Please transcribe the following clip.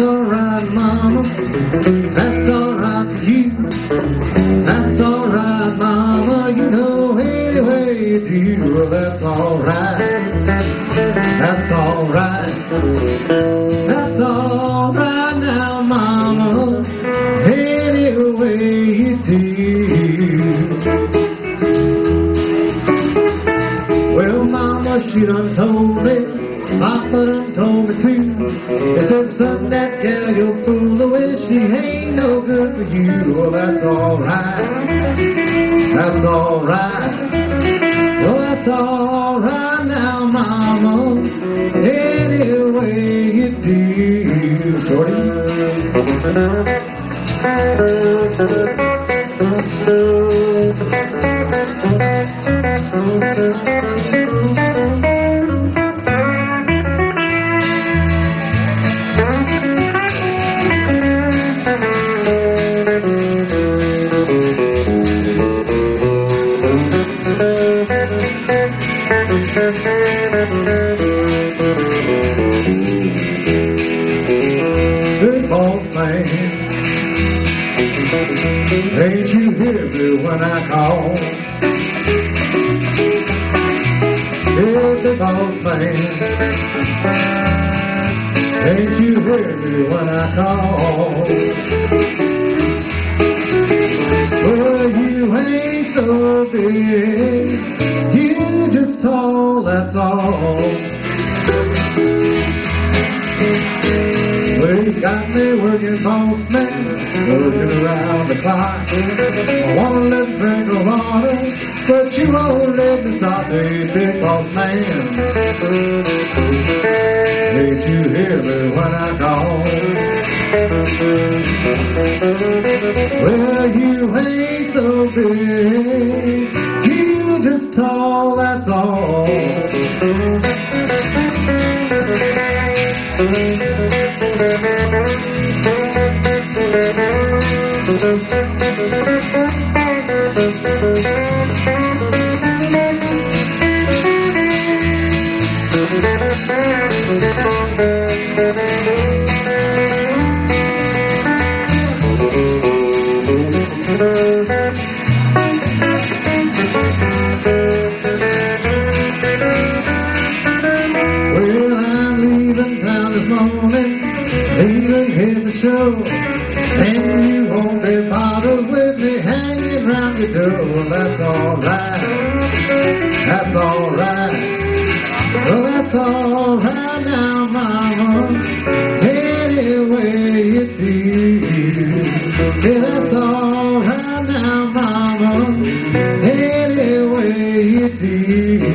alright, mama. That's alright for you. That's alright, mama. You know any way you do. Well, that's alright. That's alright. That's alright now, mama. Any way you do. Well, mama, she done told me. Papa done told me too. They said, son, that gal you're fooling with, she ain't no good for you. Well, that's alright. That's alright. Well, that's alright now, mama. Any way you do, shorty. Boss man, ain't you hear me when I call? Boss man, ain't you hear me when I call? Well, you ain't so big, that's all. Well, you got me working boss man, working around the clock. I wanna let me drink of water, but you won't let me stop, hey, big boss man. Can't you hear me when I call? Well, you ain't morning, leaving here for sure. And you won't be bothered with me hanging round your door. That's alright. That's alright. Well, that's alright now, mama. Any way you do. Yeah, that's alright now, mama. Any way you do.